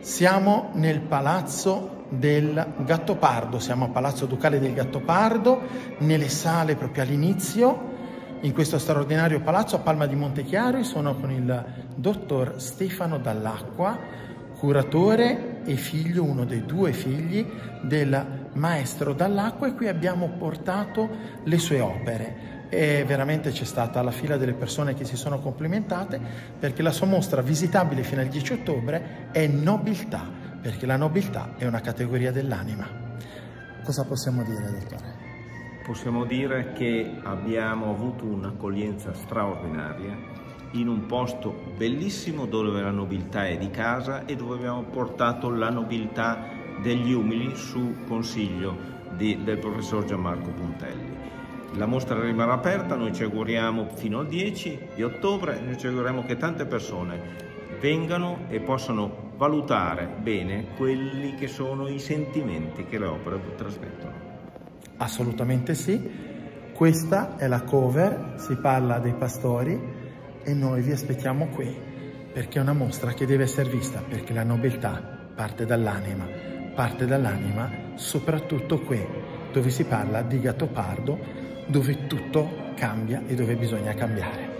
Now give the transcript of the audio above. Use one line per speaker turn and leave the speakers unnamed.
Siamo nel palazzo del Gattopardo, siamo a Palazzo Ducale del Gattopardo, nelle sale proprio all'inizio, in questo straordinario palazzo a Palma di Montechiaro e sono con il dottor Stefano Dall'Acqua, curatore e figlio, uno dei due figli del maestro Dall'Acqua e qui abbiamo portato le sue opere e veramente c'è stata la fila delle persone che si sono complimentate perché la sua mostra visitabile fino al 10 ottobre è nobiltà, perché la nobiltà è una categoria dell'anima. Cosa possiamo dire, dottore?
Possiamo dire che abbiamo avuto un'accoglienza straordinaria in un posto bellissimo dove la nobiltà è di casa e dove abbiamo portato la nobiltà degli umili su consiglio di, del professor Gianmarco Puntelli. La mostra rimarrà aperta, noi ci auguriamo fino al 10 di ottobre, noi ci auguriamo che tante persone vengano e possano valutare bene quelli che sono i sentimenti che le opere trasmettono.
Assolutamente sì, questa è la cover, si parla dei pastori e noi vi aspettiamo qui perché è una mostra che deve essere vista perché la nobiltà parte dall'anima, parte dall'anima soprattutto qui dove si parla di Gattopardo dove tutto cambia e dove bisogna cambiare.